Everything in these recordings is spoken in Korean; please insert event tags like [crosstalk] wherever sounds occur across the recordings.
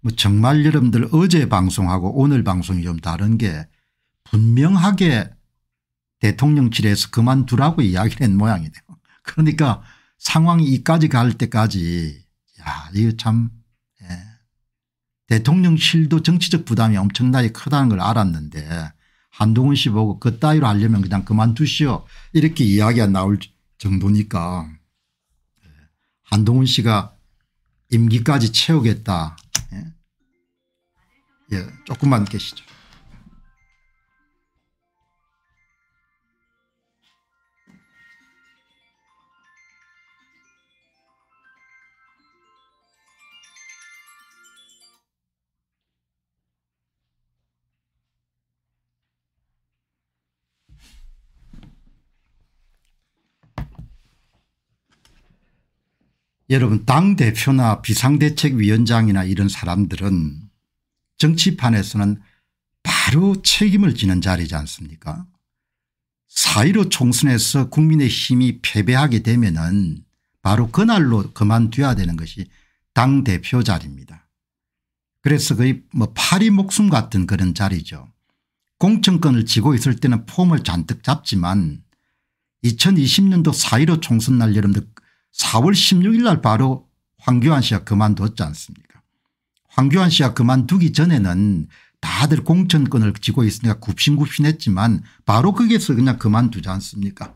뭐 정말 여러분들 어제 방송하고 오늘 방송이 좀 다른 게 분명하게 대통령실에서 그만두라고 이야기를 한 모양이네요. [laughs] 그러니까 상황이 이까지 갈 때까지 야 이거 참 예. 대통령실도 정치적 부담이 엄청나게 크다는 걸 알았는데 한동훈 씨 보고 그 따위로 하려면 그냥 그만두시오 이렇게 이야기가 나올 정도니까 예. 한동훈 씨가 임기까지 채우겠다. 예, 예 조금만 계시죠. 여러분 당대표나 비상대책위원장이나 이런 사람들은 정치판에서는 바로 책임을 지는 자리지 않습니까 4.15 총선에서 국민의 힘이 패배하게 되면 은 바로 그날로 그만둬야 되는 것이 당대표 자리입니다. 그래서 거의 뭐 파리 목숨 같은 그런 자리죠. 공천권을 쥐고 있을 때는 폼을 잔뜩 잡지만 2020년도 4.15 총선 날 여러분들 4월 16일 날 바로 황교안 씨가 그만뒀지 않습니까 황교안 씨가 그만두기 전에는 다들 공천권을 쥐고 있으니까 굽신굽신했지만 바로 거기서 그냥 그만두지 않습니까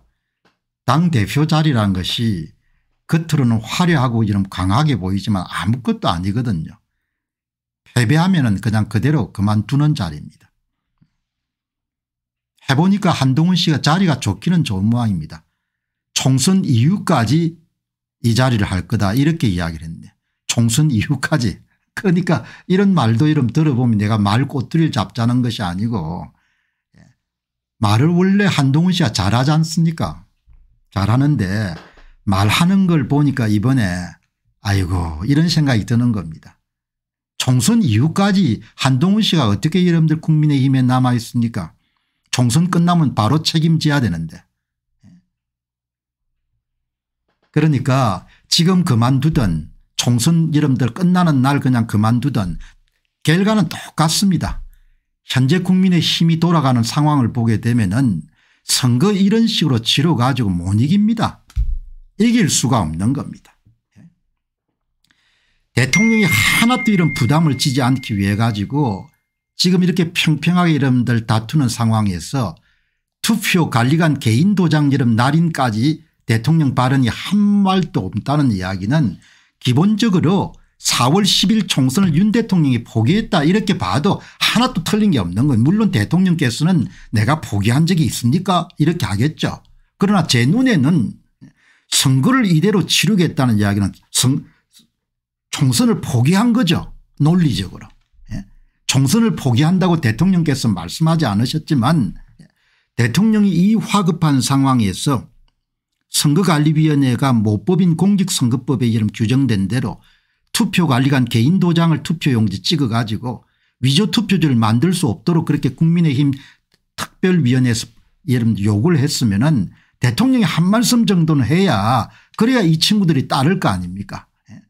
당 대표 자리라는 것이 겉으로는 화려하고 이런 강하게 보이지만 아무것도 아니거든요. 패배하면 은 그냥 그대로 그만두는 자리입니다. 해보니까 한동훈 씨가 자리가 좋기는 좋은 모양입니다. 총선 이후까지 이 자리를 할 거다 이렇게 이야기를 했네. 총선 이후까지. 그러니까 이런 말도 이름 들어보면 내가 말 꼬투리를 잡자는 것이 아니고 예. 말을 원래 한동훈 씨가 잘하지 않습니까 잘하는데 말하는 걸 보니까 이번에 아이고 이런 생각이 드는 겁니다. 총선 이후까지 한동훈 씨가 어떻게 여러분들 국민의힘에 남아 있습니까 총선 끝나면 바로 책임져야 되는데 그러니까 지금 그만두든 총선 여러분들 끝나는 날 그냥 그만두든 결과는 똑같습니다. 현재 국민의 힘이 돌아가는 상황을 보게 되면 은 선거 이런 식으로 치러 가지고 못 이깁니다. 이길 수가 없는 겁니다. 예. 대통령이 하나도 이런 부담을 지지 않기 위해 가지고 지금 이렇게 평평하게 여러분들 다투는 상황에서 투표 관리관 개인 도장 여러분 날인까지 대통령 발언이 한 말도 없다는 이야기는 기본적으로 4월 10일 총선을 윤 대통령이 포기했다 이렇게 봐도 하나도 틀린 게 없는 건 물론 대통령께서는 내가 포기한 적이 있습니까 이렇게 하겠죠. 그러나 제 눈에는 선거를 이대로 치르겠다는 이야기는 성, 총선을 포기한 거죠. 논리적으로. 예. 총선을 포기한다고 대통령께서 말씀하지 않으셨지만 대통령이 이 화급한 상황에서 선거관리위원회가 모법인 공직선거법에 이름 규정된 대로 투표관리관 개인 도장을 투표용지 찍어 가지고 위조 투표지를 만들 수 없도록 그렇게 국민의힘 특별위원회에서 이름 요구를 했으면 은 대통령이 한 말씀 정도는 해야 그래야 이 친구들이 따를 거 아닙니까 예.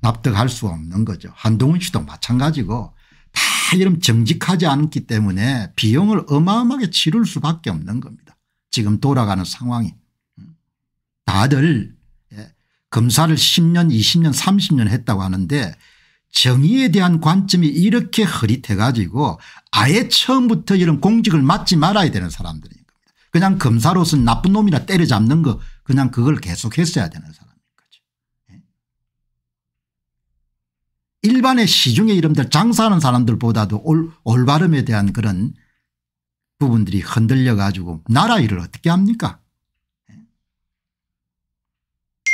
납득할 수 없는 거죠. 한동훈 씨도 마찬가지고 다 이런 정직하지 않기 때문에 비용을 어마어마하게 치를 수밖에 없는 겁니다. 지금 돌아가는 상황이 다들 예, 검사를 10년 20년 30년 했다고 하는데 정의에 대한 관점이 이렇게 흐릿해 가지고 아예 처음부터 이런 공직을 맡지 말아야 되는 사람들인 겁니다. 그냥 검사로서는 나쁜 놈이라 때려잡는 거 그냥 그걸 계속 했어야 되는 사람인 거죠. 예. 일반의 시중의 이름들 장사하는 사람들보다도 올, 올바름에 대한 그런 부분들이 흔들려 가지고 나라 일을 어떻게 합니까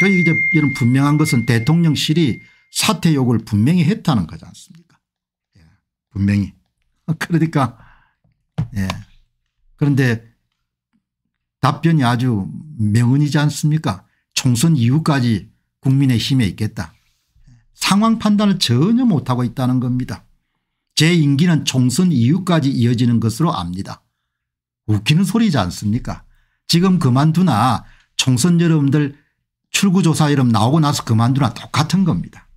그 이제 이런 분명한 것은 대통령실이 사퇴 요구를 분명히 했다는 거지 않습니까 예, 분명히 그러니까 예. 그런데 답변이 아주 명언이지 않습니까 총선 이후까지 국민의 힘에 있겠다. 상황 판단을 전혀 못하고 있다는 겁니다. 제 임기는 총선 이후까지 이어지는 것으로 압니다. 웃기는 소리지 않습니까 지금 그만두나 총선 여러분들 출구조사 이름 나오고 나서 그만두나 똑같은 겁니다.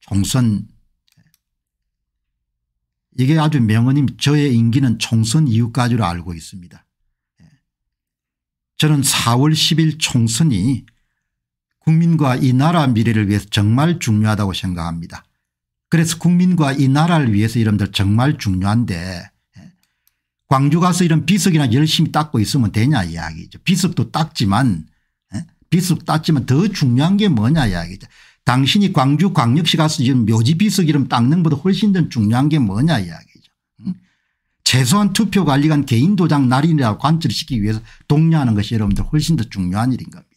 총선 이게 아주 명언임 저의 임기는 총선 이후까지로 알고 있습니다. 저는 4월 10일 총선이 국민과 이 나라 미래를 위해서 정말 중요하다고 생각합니다. 그래서 국민과 이 나라를 위해서 여러분들 정말 중요한데 광주 가서 이런 비석이나 열심히 닦고 있으면 되냐 이야기죠. 비석도 닦지만 비석 닦지만 더 중요한 게 뭐냐 이야기죠. 당신이 광주 광역시 가서 지금 묘지 비석 이름 닦는 것보다 훨씬 더 중요한 게 뭐냐 이야기죠. 최소한 투표 관리관 개인 도장 날인이라고 관철시키기 위해서 독려하는 것이 여러분들 훨씬 더 중요한 일인 겁니다.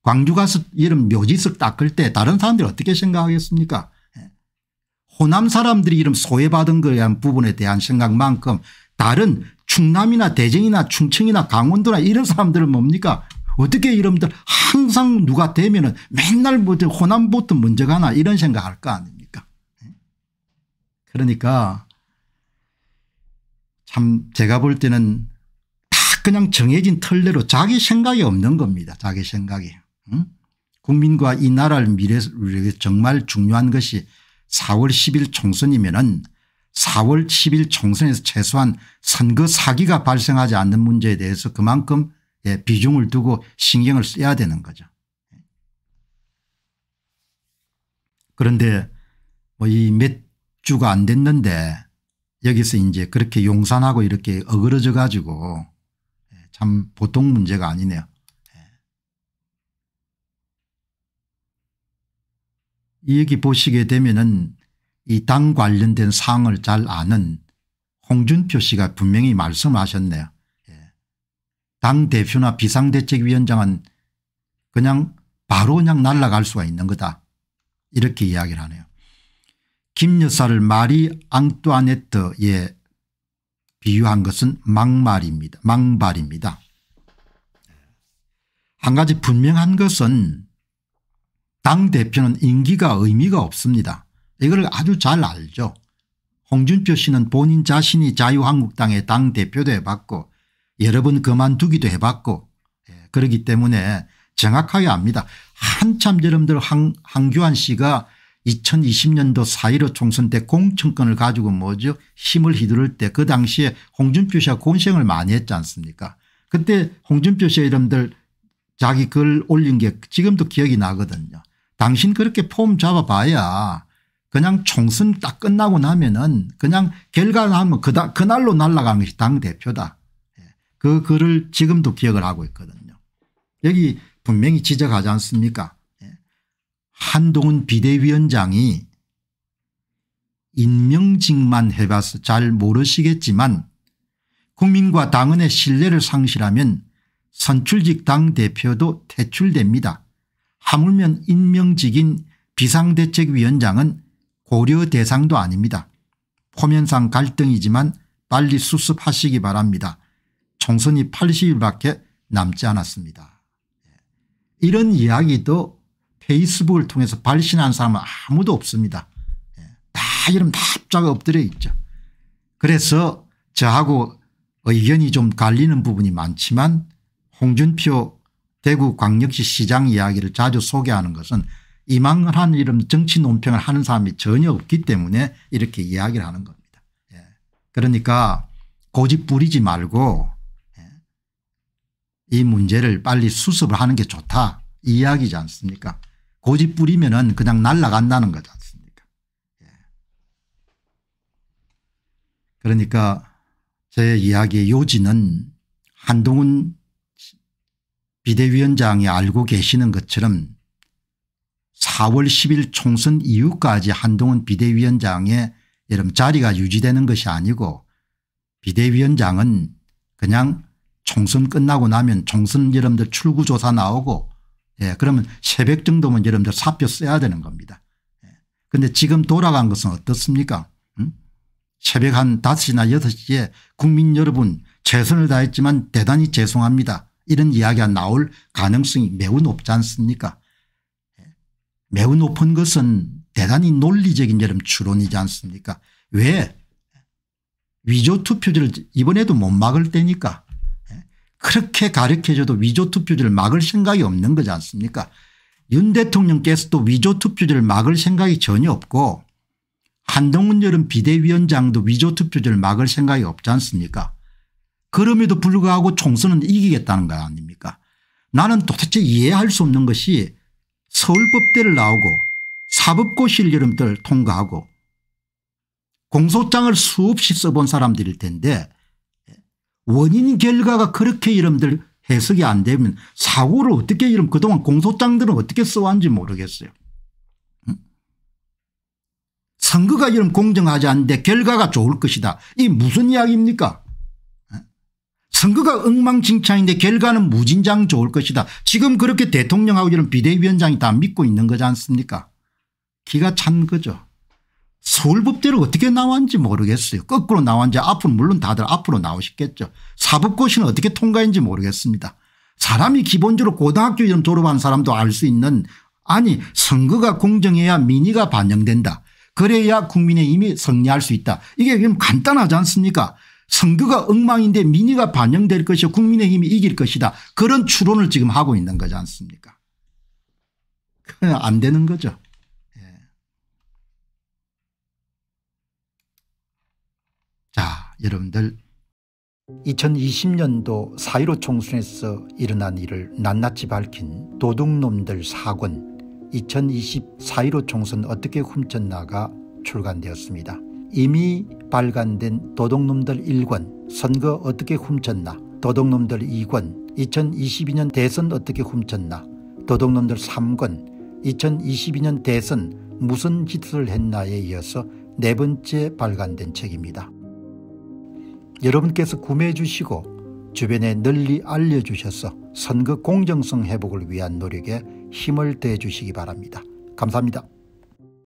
광주 가서 이런 묘지석 닦을 때 다른 사람들이 어떻게 생각하겠습니까 호남 사람들이 이름 소외받은 거에 대한 부분에 대한 생각만큼 다른 충남이나 대전이나 충청이나 강원도나 이런 사람들은 뭡니까? 어떻게 이름들 항상 누가 되면 은 맨날 뭐 호남부터 먼저 가나 이런 생각할 거 아닙니까? 그러니까 참 제가 볼 때는 다 그냥 정해진 털대로 자기 생각이 없는 겁니다 자기 생각이. 응? 국민과 이 나라를 미래를 정말 중요한 것이 4월 10일 총선이면은 4월 10일 총선에서 최소한 선거 사기가 발생하지 않는 문제에 대해서 그만큼 예, 비중을 두고 신경을 써야 되는 거죠. 그런데 뭐 이 몇 주가 안 됐는데 여기서 이제 그렇게 용산하고 이렇게 어그러져 가지고 예, 참 보통 문제가 아니네요. 이 얘기 보시게 되면은 이 당 관련된 사항을 잘 아는 홍준표 씨가 분명히 말씀하셨네요. 예. 당 대표나 비상대책위원장은 그냥 바로 그냥 날아갈 수가 있는 거다. 이렇게 이야기를 하네요. 김 여사를 마리 앙뚜아네트에 비유한 것은 막말입니다. 망발입니다. 한 가지 분명한 것은 당대표는 임기가 의미가 없습니다. 이걸 아주 잘 알죠. 홍준표 씨는 본인 자신이 자유한국당의 당대표도 해봤고 여러 번 그만두기도 해봤고 예, 그렇기 때문에 정확하게 압니다. 한참 여러분들 한, 한교안 씨가 2020년도 4.15 총선 때 공천권을 가지고 뭐죠 힘을 휘두를 때 그 당시에 홍준표 씨가 고생을 많이 했지 않습니까 그때 홍준표 씨 여러분들 자기 글 올린 게 지금도 기억이 나거든요. 당신 그렇게 폼 잡아봐야 그냥 총선 딱 끝나고 나면은 그냥 결과 나면 그다, 그날로 날아가는 것이 당대표다. 예. 그 글을 지금도 기억을 하고 있거든요. 여기 분명히 지적하지 않습니까 예. 한동훈 비대위원장이 임명직만 해봐서 잘 모르시겠지만 국민과 당원의 신뢰를 상실하면 선출직 당대표도 퇴출됩니다. 하물며 임명직인 비상대책위원장은 고려 대상도 아닙니다. 포면상 갈등이지만 빨리 수습하시기 바랍니다. 총선이 80일밖에 남지 않았습니다. 이런 이야기도 페이스북을 통해서 발신한 사람은 아무도 없습니다. 다 이런 다 합자가 엎드려 있죠. 그래서 저하고 의견이 좀 갈리는 부분이 많지만 홍준표 대구 광역시 시장 이야기를 자주 소개하는 것은 이망한 이름 정치 논평을 하는 사람이 전혀 없기 때문에 이렇게 이야기를 하는 겁니다. 예. 그러니까 고집 부리지 말고 예. 이 문제를 빨리 수습을 하는 게 좋다 이 이야기지 않습니까 고집 부리면 그냥 날아간다는 거지 않습니까 예. 그러니까 제 이야기의 요지는 한동훈 비대위원장이 알고 계시는 것처럼 4월 10일 총선 이후까지 한동훈 비대위원장의 여러분 자리가 유지되는 것이 아니고 비대위원장은 그냥 총선 끝나고 나면 총선 여러분들 출구조사 나오고 예, 그러면 새벽 정도면 여러분들 사표 써야 되는 겁니다. 그런데 예. 지금 돌아간 것은 어떻습니까 음? 새벽 한 5시나 6시에 국민 여러분 최선을 다했지만 대단히 죄송합니다. 이런 이야기가 나올 가능성이 매우 높지 않습니까? 예. 매우 높은 것은 대단히 논리적인 여름 추론이지 않습니까? 왜 위조 투표지를 이번에도 못 막을 때니까? 그렇게 가르쳐줘도 위조 투표지를 막을 생각이 없는 거지 않습니까? 윤 대통령께서도 위조 투표지를 막을 생각이 전혀 없고 한동훈 여름 비대위원장도 위조 투표지를 막을 생각이 없지 않습니까 그럼에도 불구하고 총선은 이기겠다는 거 아닙니까 나는 도대체 이해할 수 없는 것이 서울법대를 나오고 사법고시를 여러분들 통과하고 공소장을 수없이 써본 사람들일 텐데 원인 결과가 그렇게 여러분들 해석이 안 되면 사고를 어떻게 이런 그동안 공소장들은 어떻게 써왔는지 모르겠어요. 선거가 이런 공정하지 않는데 결과가 좋을 것이다. 이 무슨 이야기입니까 선거가 엉망진창인데 결과는 무진장 좋을 것이다. 지금 그렇게 대통령하고 이런 비대위원장이 다 믿고 있는 거지 않습니까 기가 찬 거죠. 서울법대로 어떻게 나왔는지 모르겠어요. 거꾸로 나왔는지 앞으로 물론 다들 앞으로 나오시겠죠. 사법고시는 어떻게 통과했는지 모르겠습니다. 사람이 기본적으로 고등학교 이름 졸업한 사람도 알 수 있는 아니 선거가 공정해야 민의가 반영된다. 그래야 국민의 힘이 승리할 수 있다. 이게 그럼 간단하지 않습니까 선거가 엉망인데 민의가 반영될 것이고 국민의힘이 이길 것이다. 그런 추론을 지금 하고 있는 거지 않습니까 [laughs] 안 되는 거죠. 여러분들 2020년도 4.15 총선에서 일어난 일을 낱낱이 밝힌 도둑놈들 사권 2020 4.15 총선 어떻게 훔쳤나가 출간되었습니다. 이미 발간된 도둑놈들 1권 선거 어떻게 훔쳤나 도둑놈들 2권 2022년 대선 어떻게 훔쳤나 도둑놈들 3권 2022년 대선 무슨 짓을 했나에 이어서 네 번째 발간된 책입니다. 여러분께서 구매해 주시고 주변에 널리 알려주셔서 선거 공정성 회복을 위한 노력에 힘을 더해 주시기 바랍니다. 감사합니다.